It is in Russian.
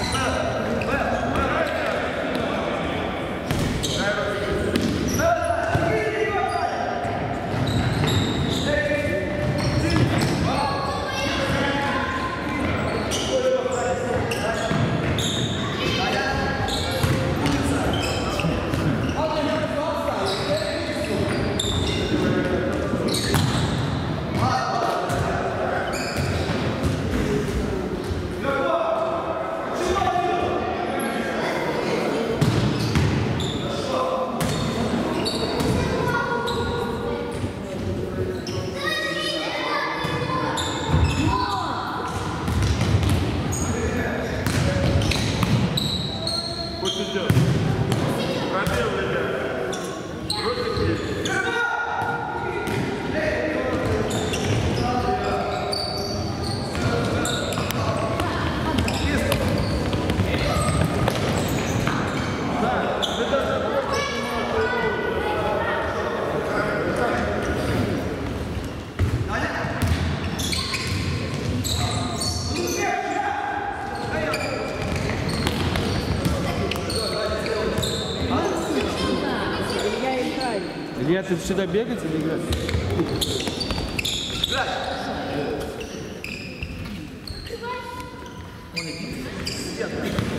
Não. будешь всегда бегать или играть? Играть! Он